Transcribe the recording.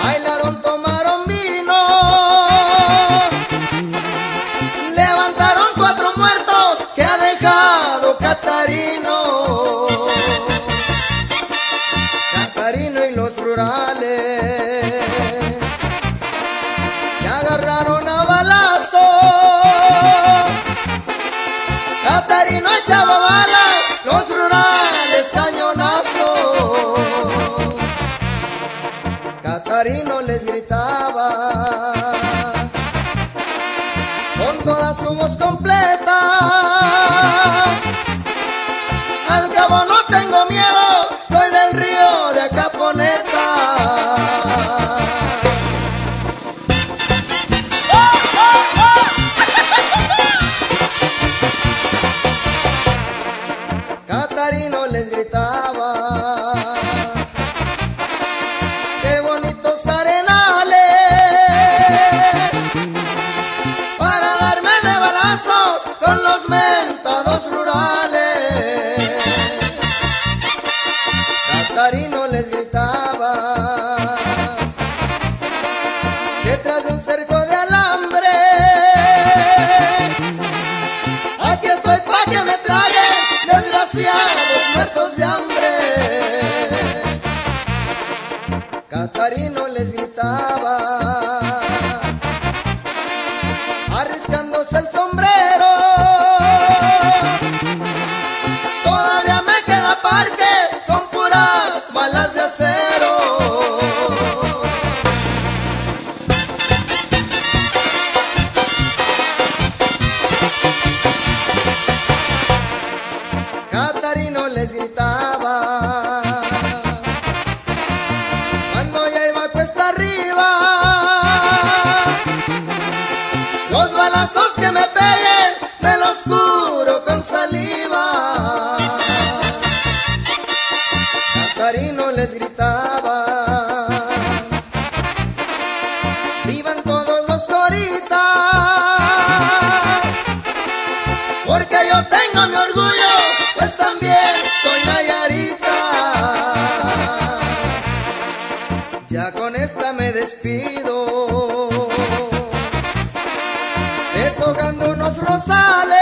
Bailaron, tomaron vino, levantaron cuatro muertos. Gritaba con toda su voz completa. Al cabo no tengo miedo, soy del río de Acaponeta. Catarino les gritaba, con los mentados rurales. Catarino les gritaba, detrás de un cerco de alambre, aquí estoy pa' que me traguen, desgraciados muertos de hambre. Catarino les gritaba, arriscándose el sombrero. Gritaba cuando ya iba cuesta arriba. Los balazos que me peguen me los curo con saliva. Catarino les gritaba. Vivan todos los coritas. Porque yo tengo mi orgullo, me despido, deshogando unos rosales.